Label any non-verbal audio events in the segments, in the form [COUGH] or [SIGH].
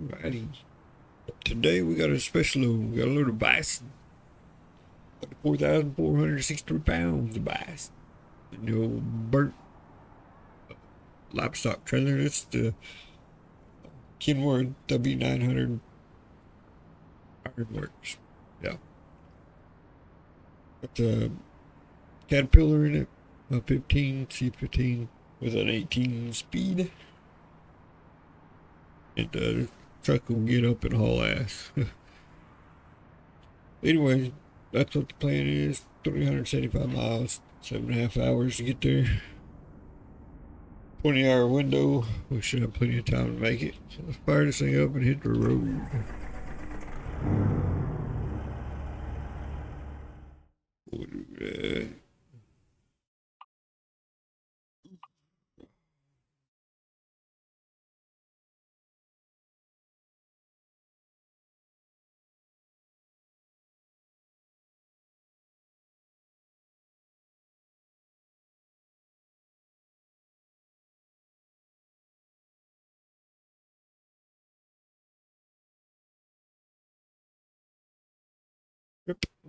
Alrighty. Today we got a special load. We got a load of bison. 4,463 pounds of bison. The old burnt livestock trailer. It's the Kenworth W900 Ironworks. Yeah. Got the Caterpillar in it. A 15 C15 with an 18 speed. And uh, the truck will get up and haul ass. [LAUGHS] anyway, that's what the plan is. 375 miles, seven and a half hours to get there. 20 hour window. We should have plenty of time to make it. So let's fire this thing up and hit the road.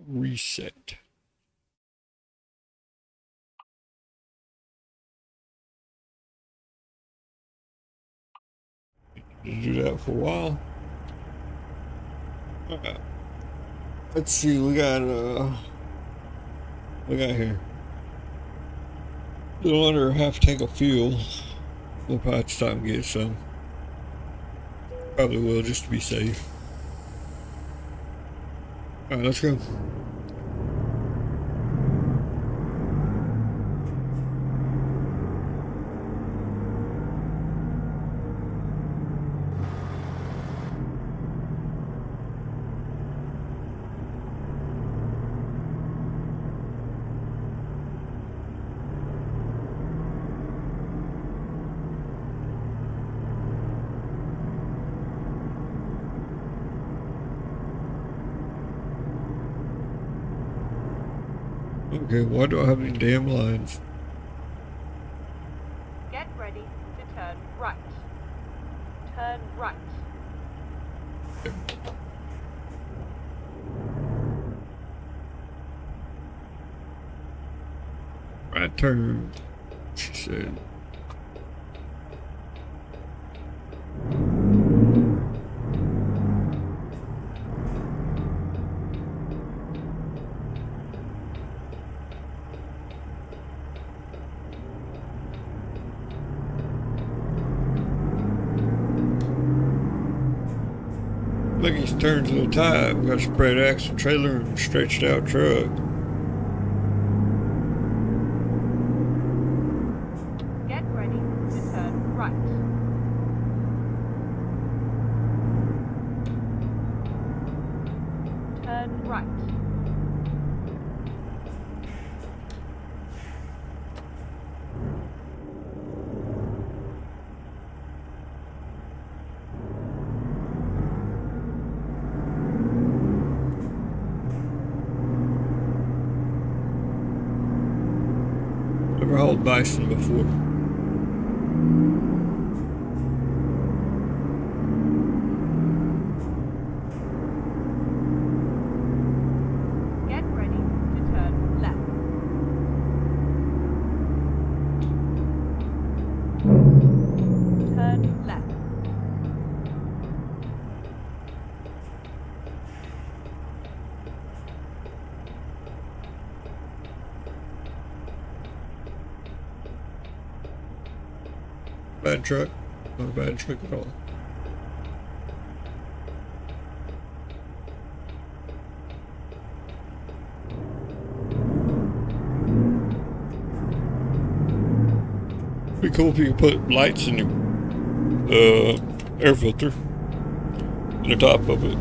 Reset. Do that for a while. Alright. Let's see, we got uh we got here. A little under half tank of fuel. We'll probably stop and get some. Probably will just to be safe. Alright, let's go. Okay, why do I have any damn lines? Get ready to turn right. Turn right. Right turned, She said. Turned a little tight. Got a spread axle trailer and stretched out truck. Get ready to turn right. Turn right. Never hauled bison before. Get ready to turn left. Turn left. Bad truck. Not a bad truck at all. Be cool if you could put lights in your uh, air filter in the top of it.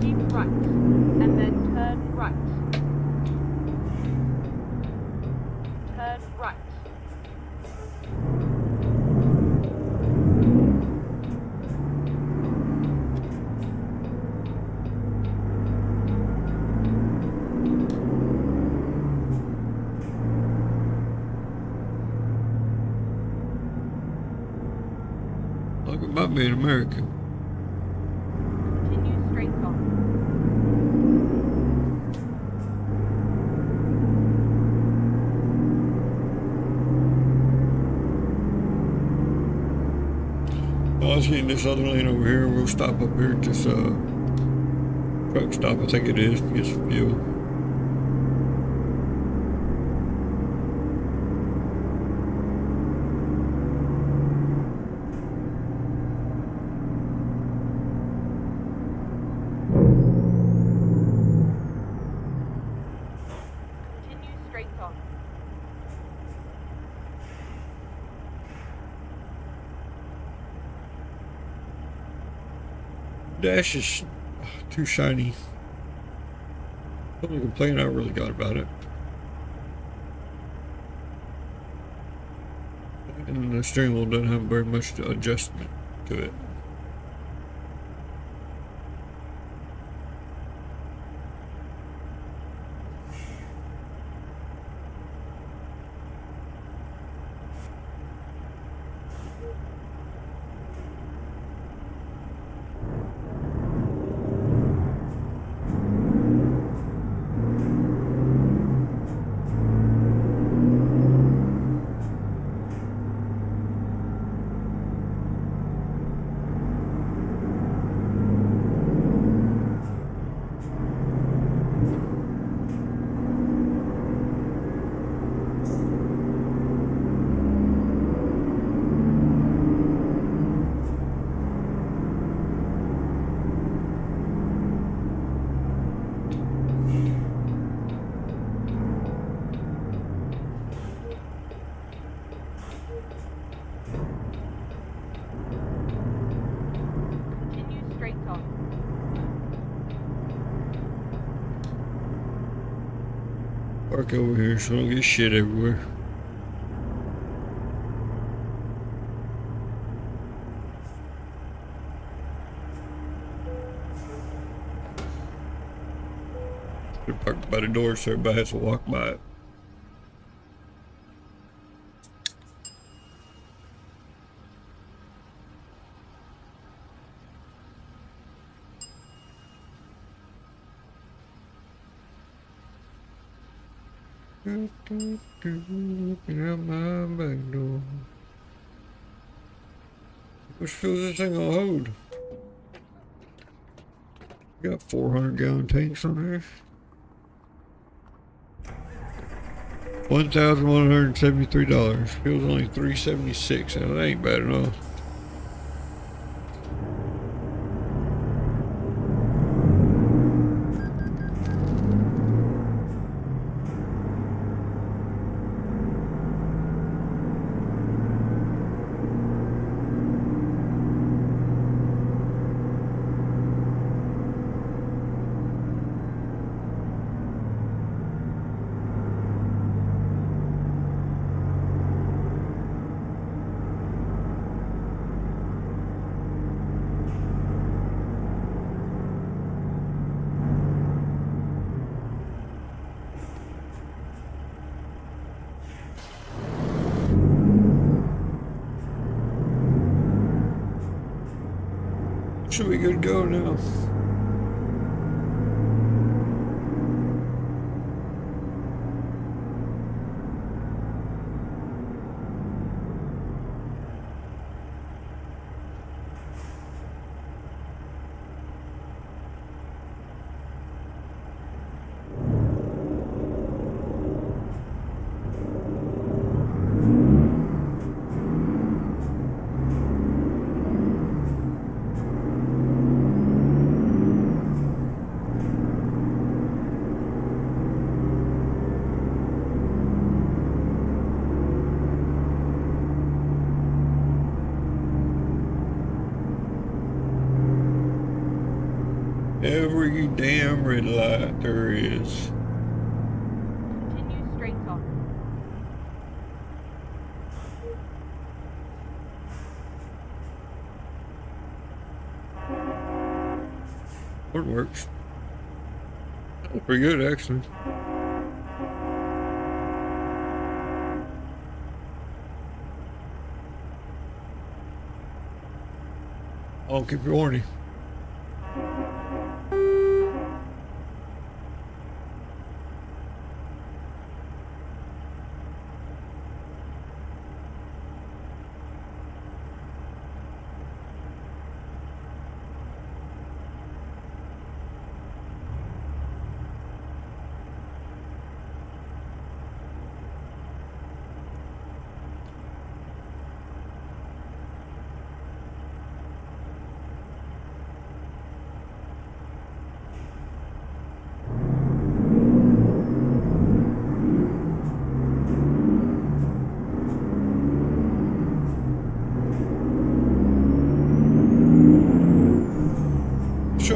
Keep right. And then turn right. Turn right. Like it might be in America. miles, get in this other lane over here. We'll stop up here at this uh, truck stop, I think it is, get fuel. Continue straight on. Dash is too shiny. Only complaint I really got about it. And the steering wheel doesn't have very much adjustment to it. So I don't get shit everywhere. They're parked by the door so everybody has to walk by it. Is this thing gonna hold? Got 400 gallon tanks on here. One thousand one hundred seventy-three dollars. Fuel's only three seventy-six. Now that ain't bad enough. Pretty good, actually. I'll keep you warning.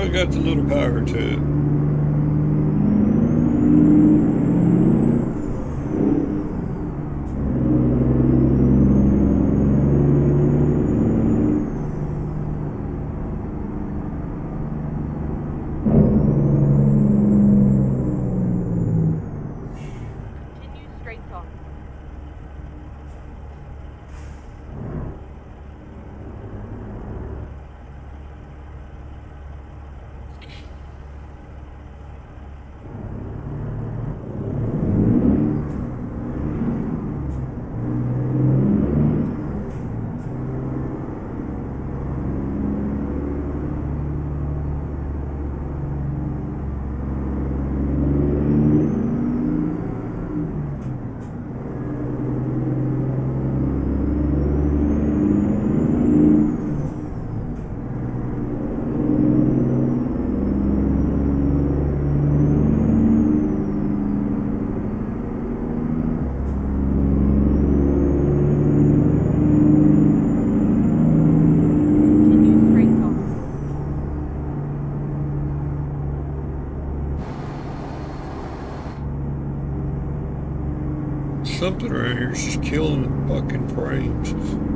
only got the little power to it. Continue straight on. Continue straight on. Something around here is just killing the fucking frames.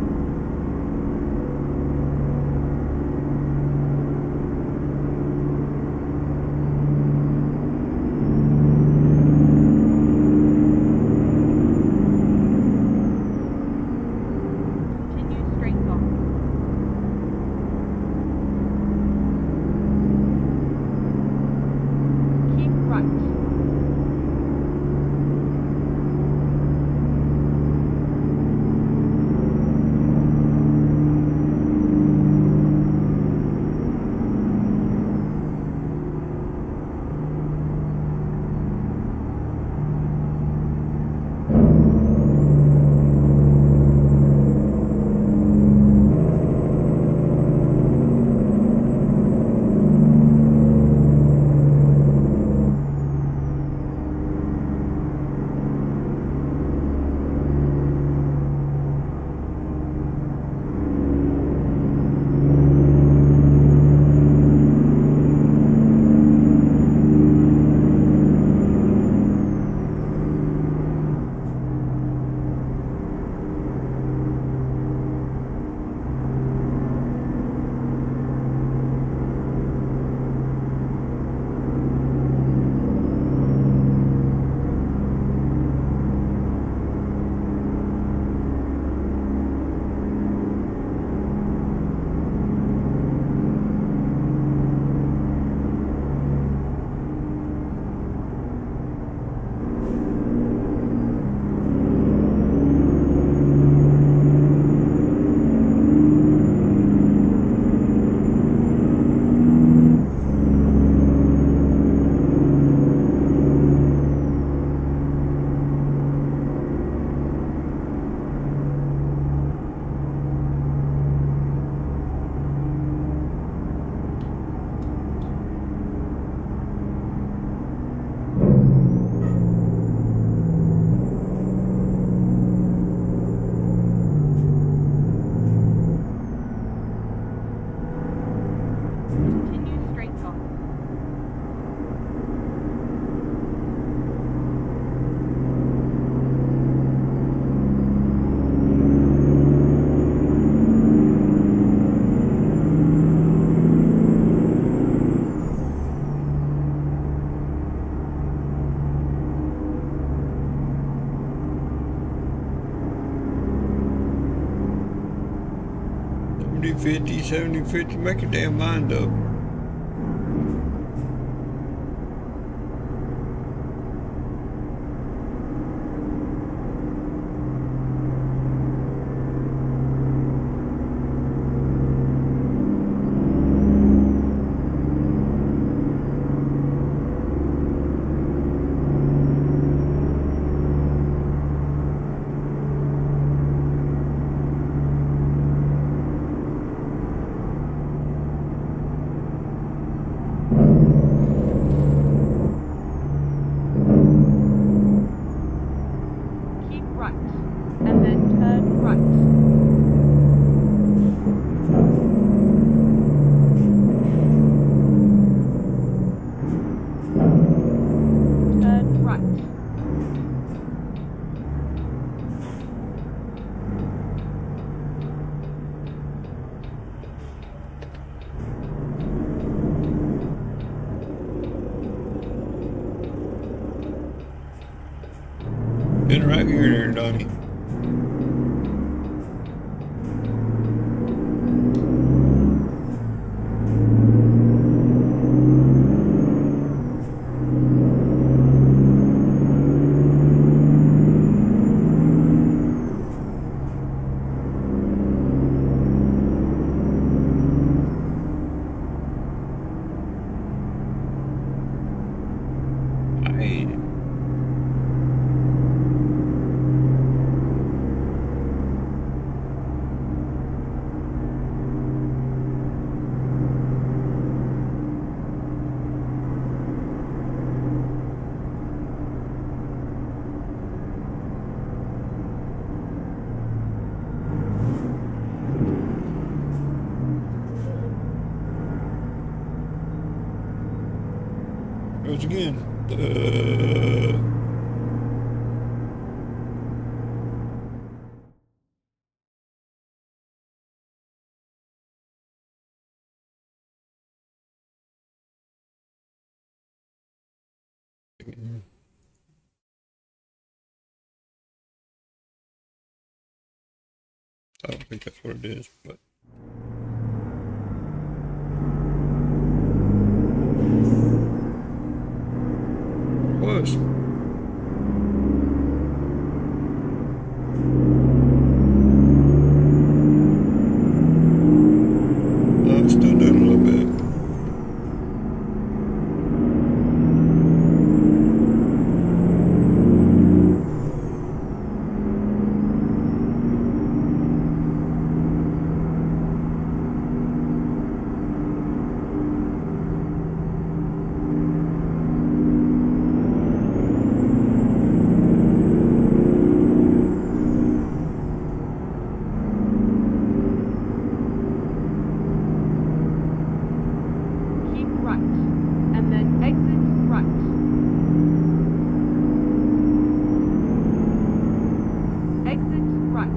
Seventy fifty, make your damn mind up. I don't think that's what it is, but. It was. Oh, it's still doing a little bit. Keep right. And then exit right. Exit right.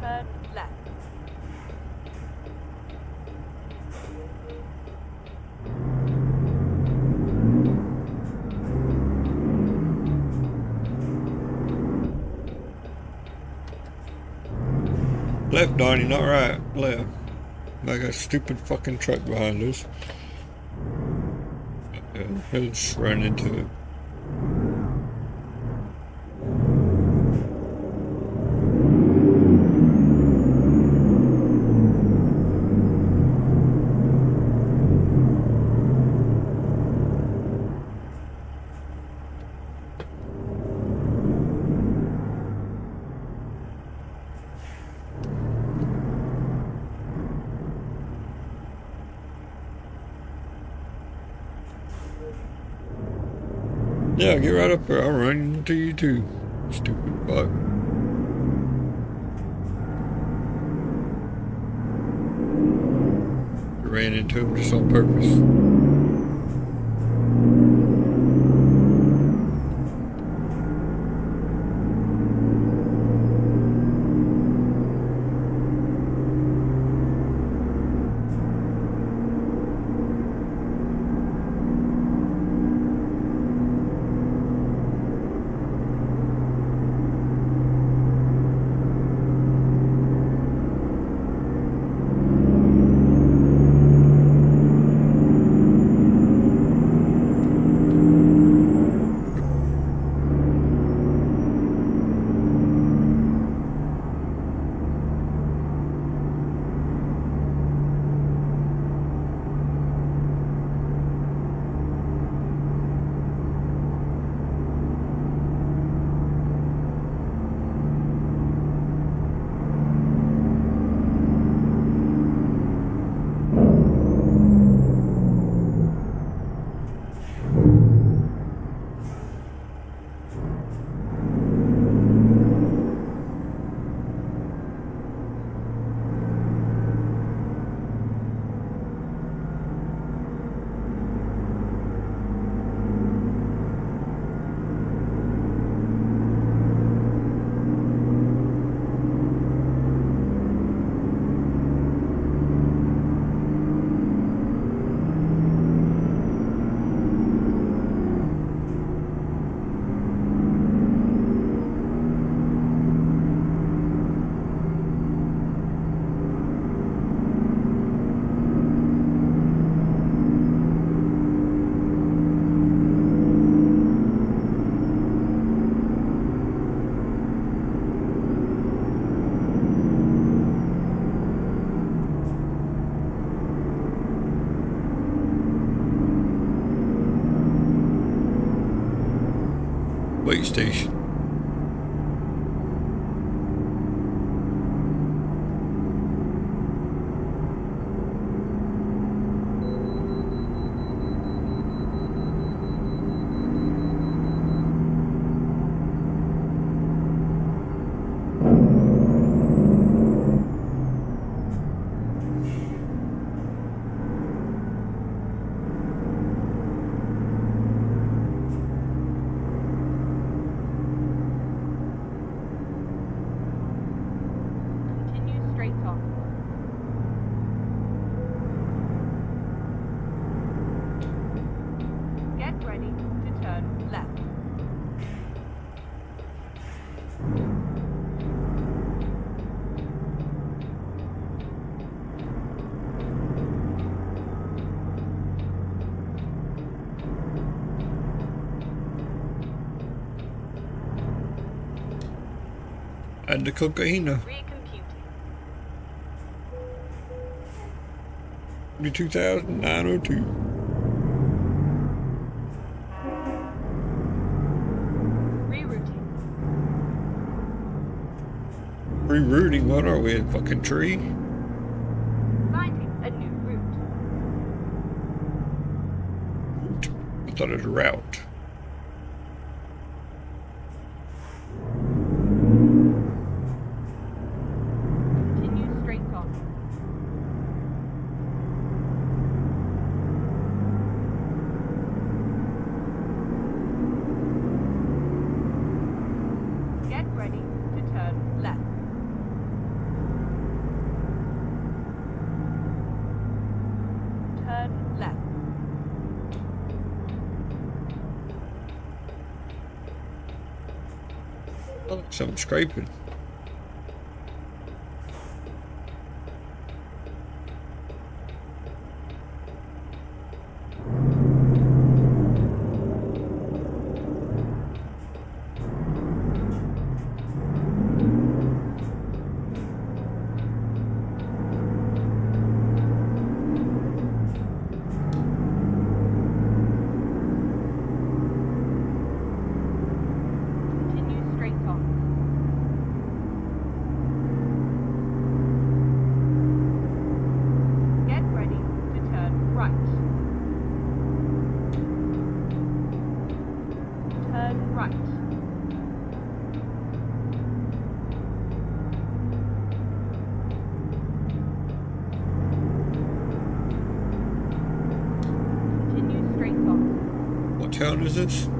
Turn left. Left, Donnie, not right. Left. Like a stupid fucking truck behind us. Yeah, he'll run into it. 22. The cocaine. Recomputing. 2902. Rerouting. Rerouting, what are we, a fucking tree? Finding a new route. I thought it was a route. Continue straight on. Get ready to turn left. Turn left. Oh, something scraping. Continue straight on. Get ready to turn right. Turn right. Continue straight on.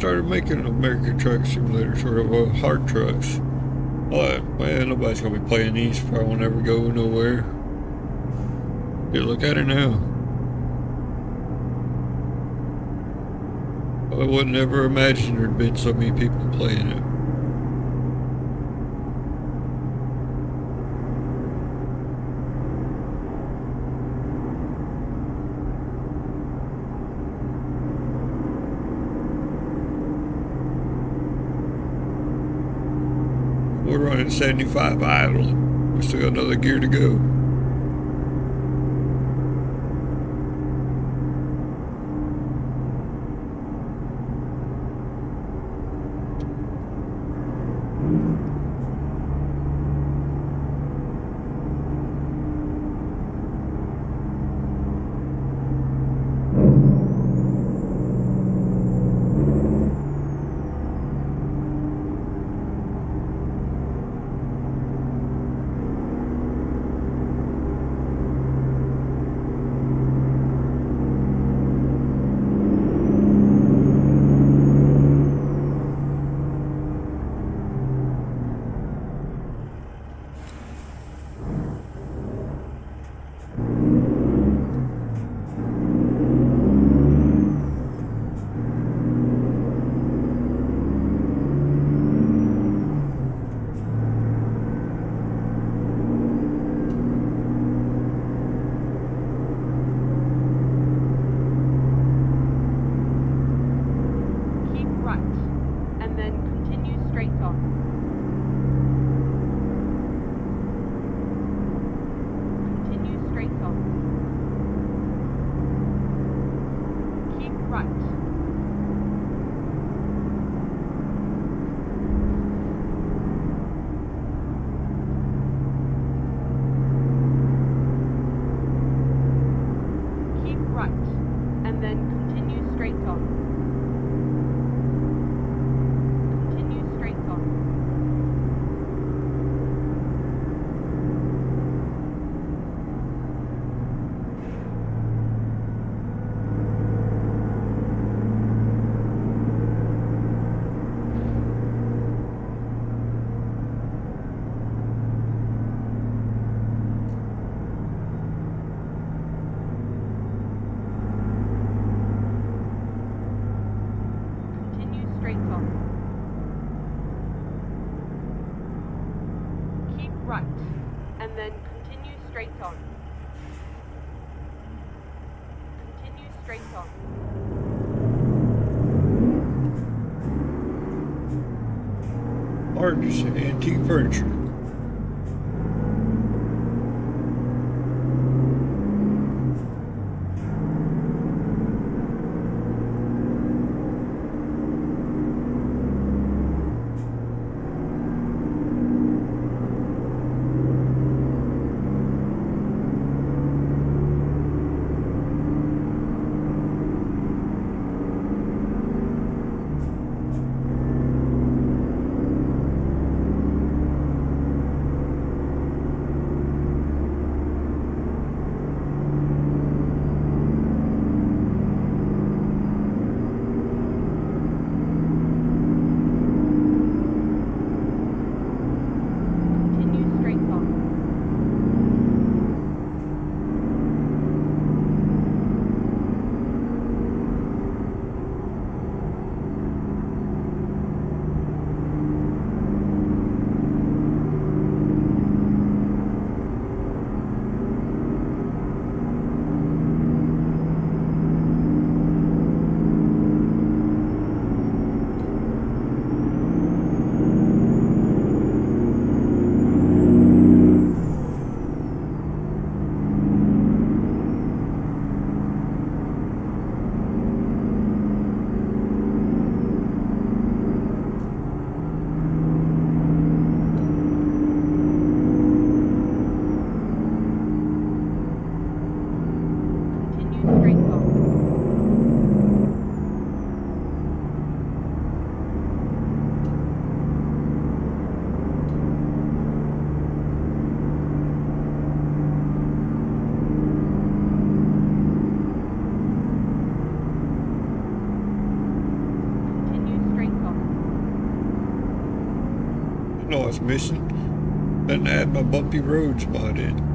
started making American Truck Simulator, sort of uh, a hard trucks. But man, nobody's gonna be playing these. Probably won't ever go nowhere. You look at it now. I wouldn't ever imagine there'd been so many people playing it. 75 idle. We still got another gear to go. antique furniture. And Doesn't have my bumpy roads by then.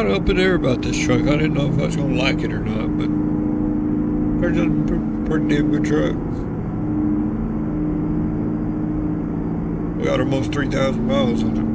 Kind of up in the air about this truck. I didn't know if I was going to like it or not, but it's a pretty damn good truck. We got almost 3,000 miles on it.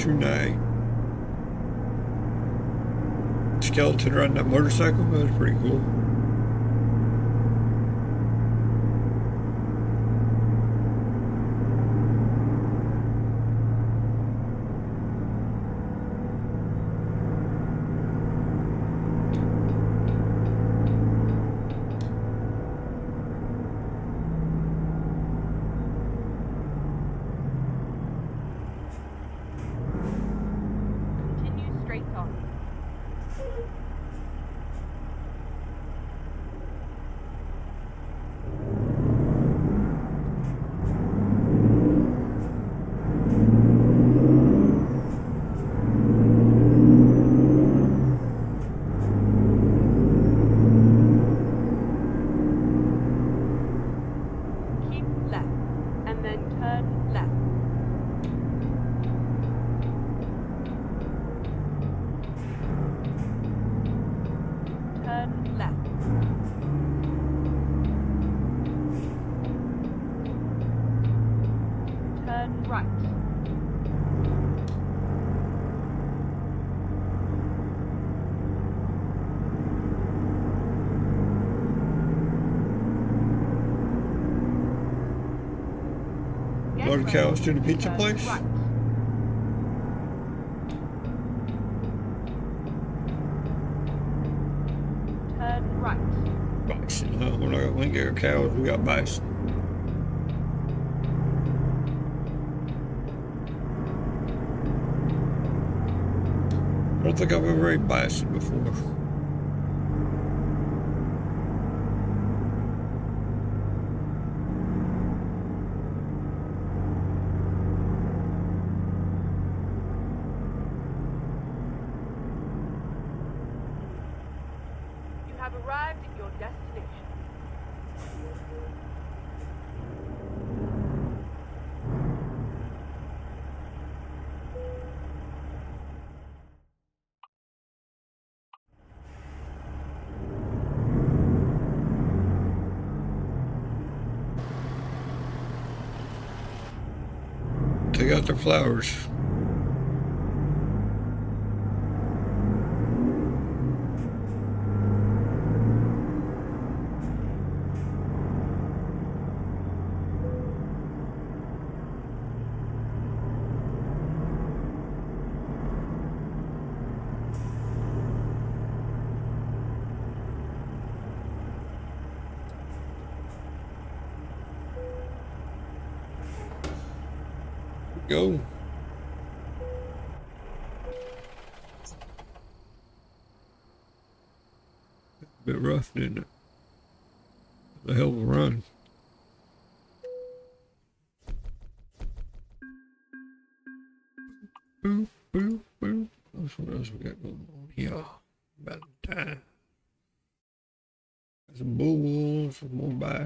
Tonight. Skeleton riding that motorcycle, that was pretty cool. Continue straight on. Keep left, and then turn left. Turn left. Turn right. Get Go to the pizza place? Right. Turn right. Bison, huh? Not, we got cows, we got bison. I don't think I've ever ate bison before. You have arrived at your destination. They got their flowers.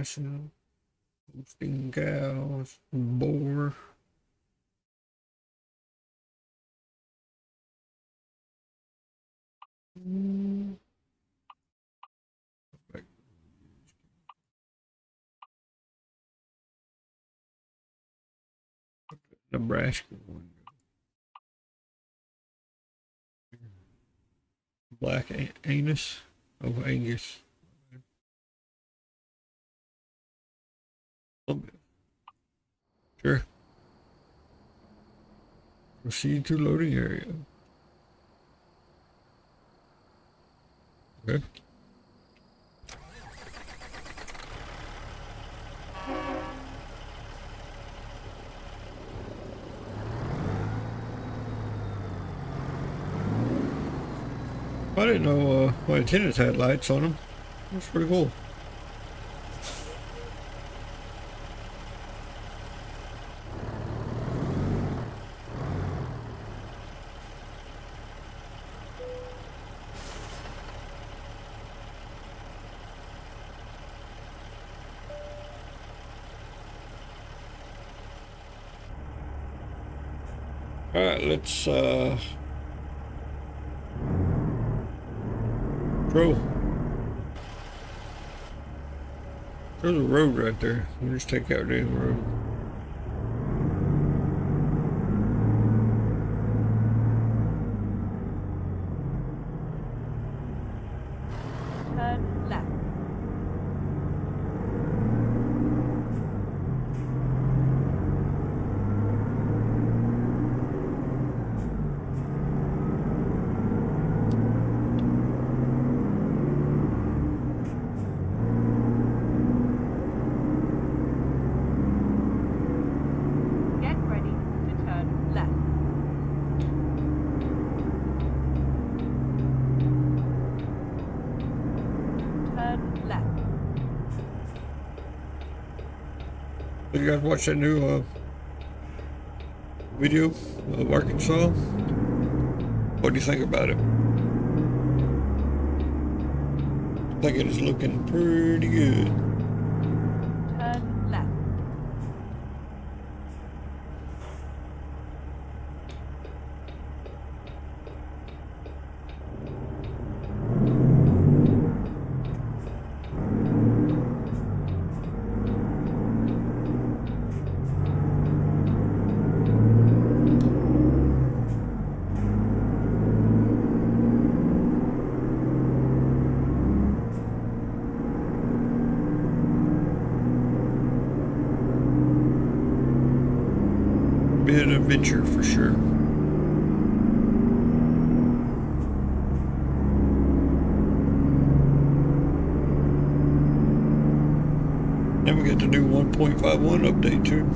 Some stinking cows, boar. Nebraska one. Black anus of Angus. Sure. Proceed to loading area. Okay. I didn't know uh, my antennas had lights on them. That's pretty cool. All right, let's uh, Bro. There's a road right there. We'll just take out the road. Turn left. Get ready to turn left. Turn left. Did you guys watch that new uh, video of Arkansas? What do you think about it? I think it is looking pretty good. Turn left. Be an adventure for sure. Then we get to do 1.51 update too.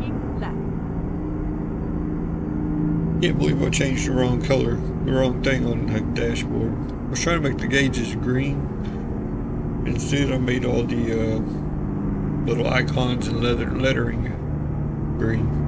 Keep left. Can't believe I changed the wrong color, the wrong thing on the dashboard. I was trying to make the gauges green. Instead, I made all the uh, little icons and leather lettering green.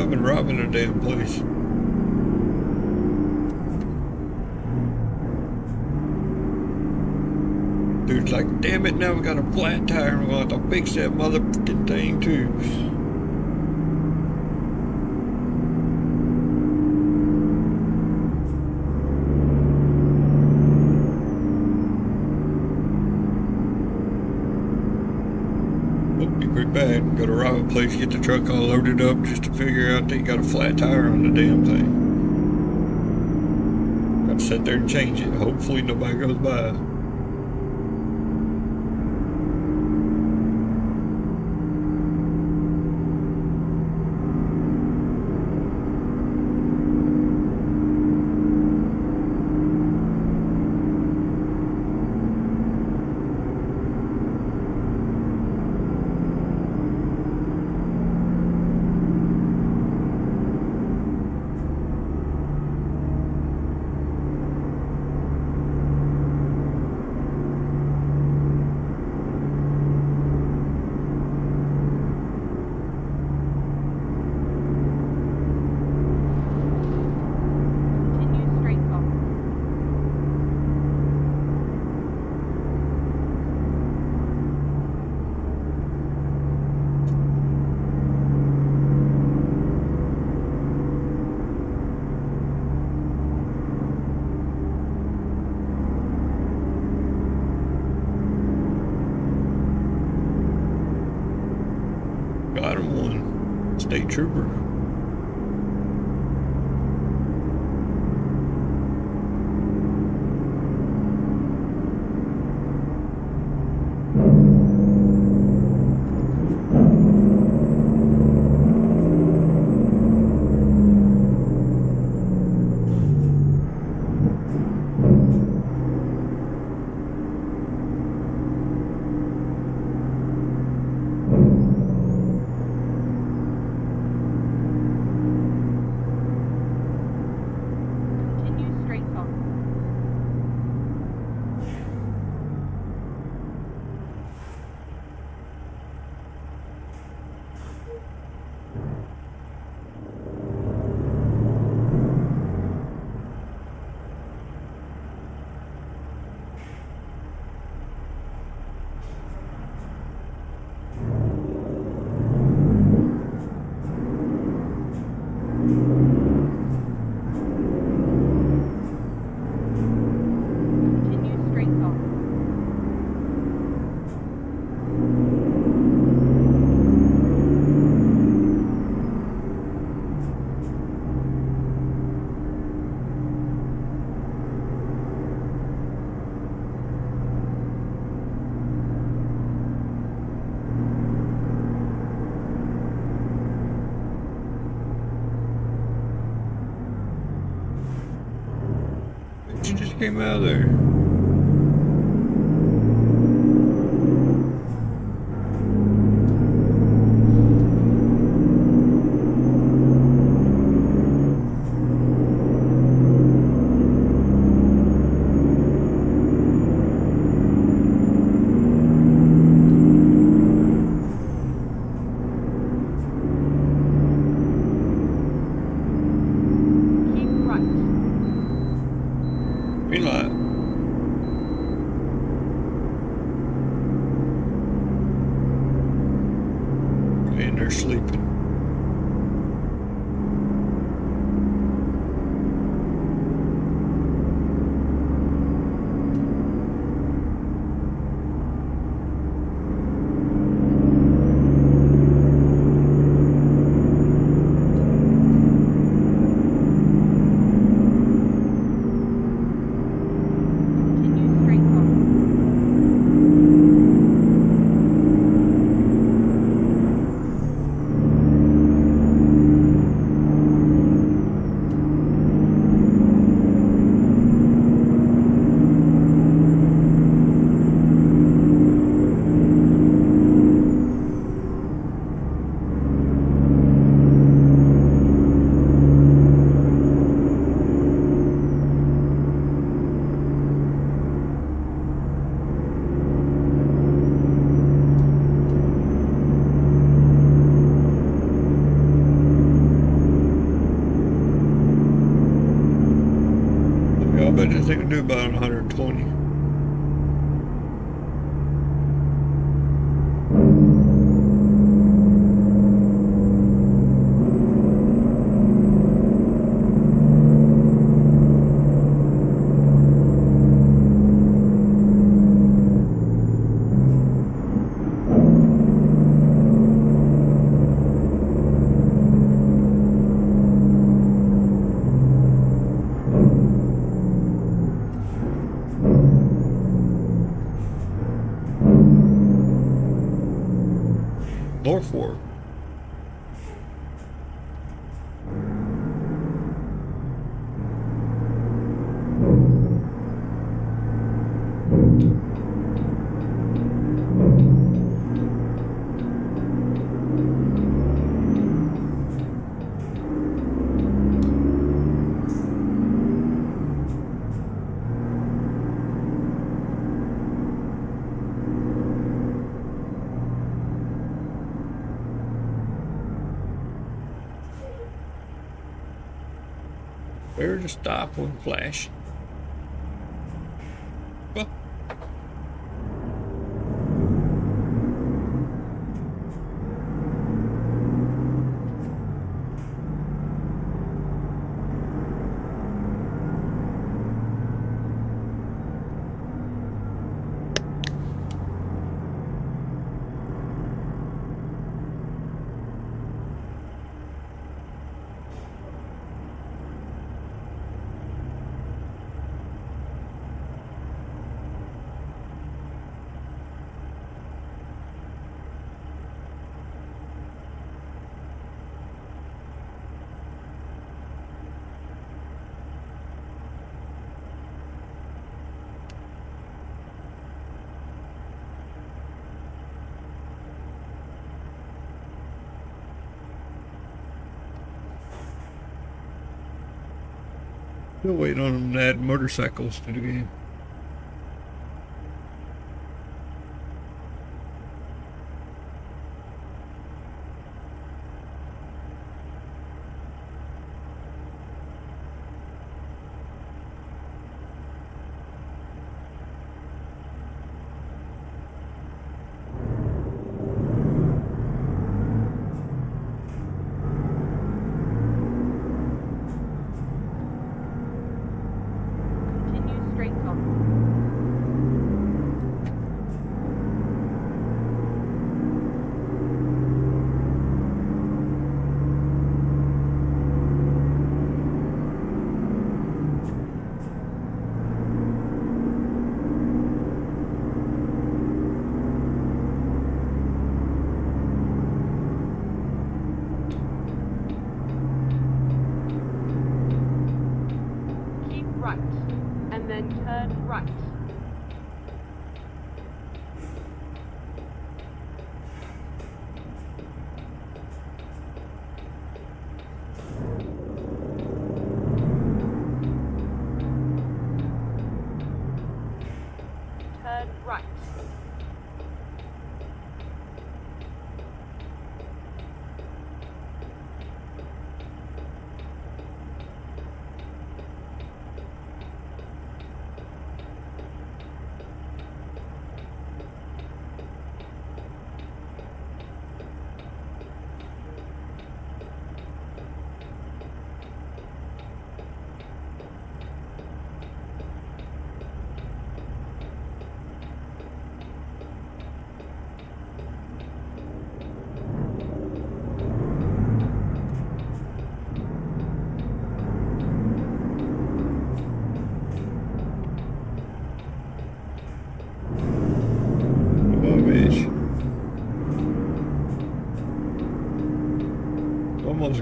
Have been robbing the damn place. Dude's like, damn it, now we got a flat tire and to have to fix that motherfucking thing too. Would be pretty bad. Go to rob a place, get the truck all loaded up just to figure out they got a flat tire on the damn thing. Got to sit there and change it. Hopefully nobody goes by. Trooper. Came there. stop when flash. Still waiting on them to add motorcycles to the game.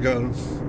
goes.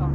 哦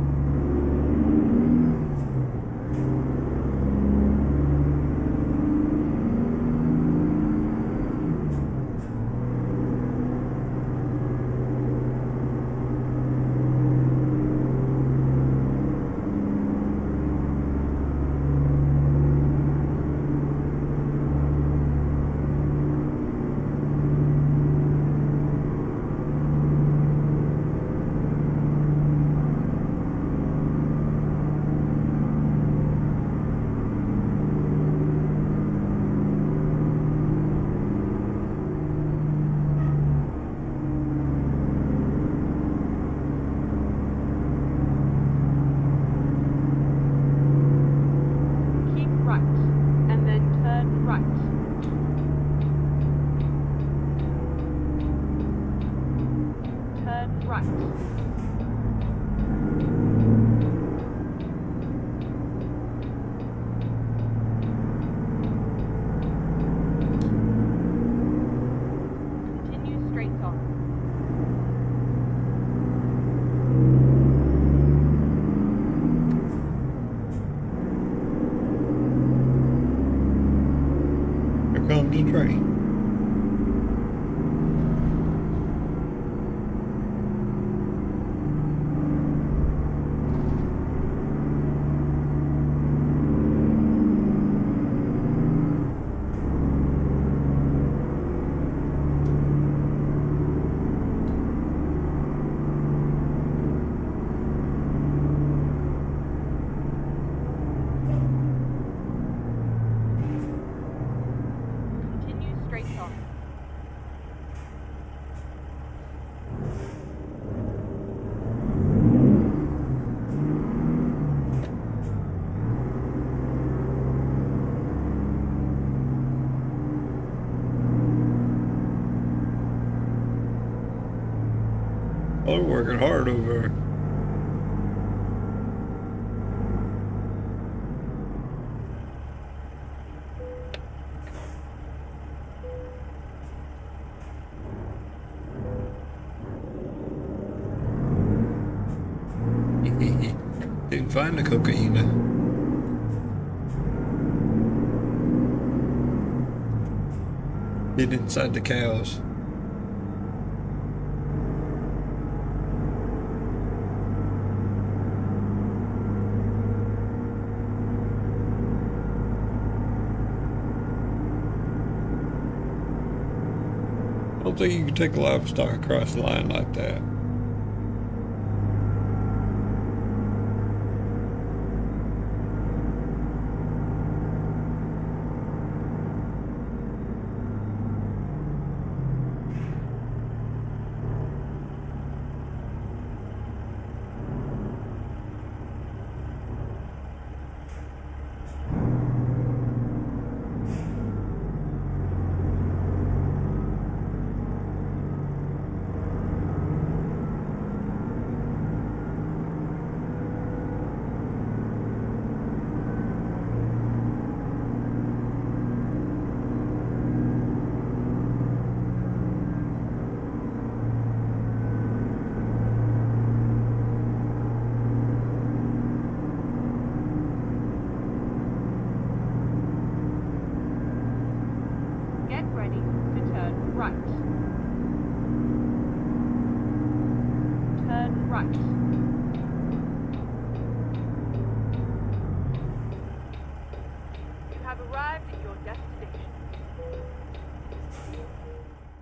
working hard over there. [LAUGHS] Didn't find the cocaine. Hid inside the cows. Think you can take livestock across the line like that.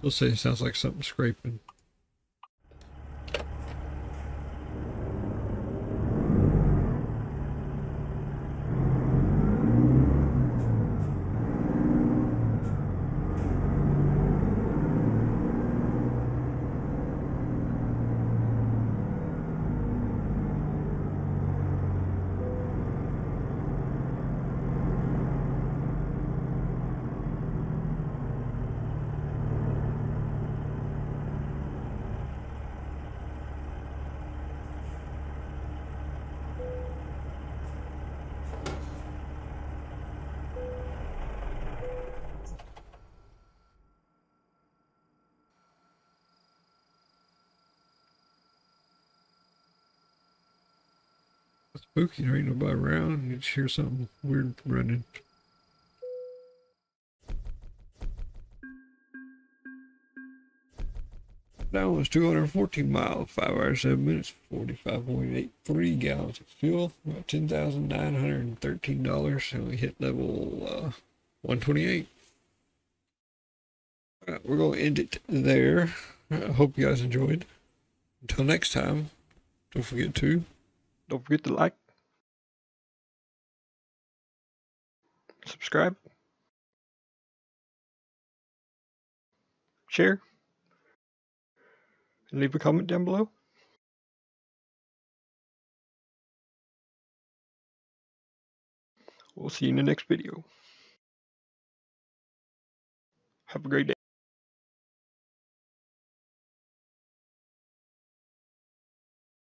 It sounds like something scraping. Spooky, there ain't nobody around. You just hear something weird running. That was 214 miles, 5 hours, 7 minutes, 45.83 gallons of fuel, about $10,913, and we hit level uh, 128. Alright, we're going to end it there. I hope you guys enjoyed. Until next time, don't forget to don't forget to like, subscribe, share, and leave a comment down below. We'll see you in the next video. Have a great day.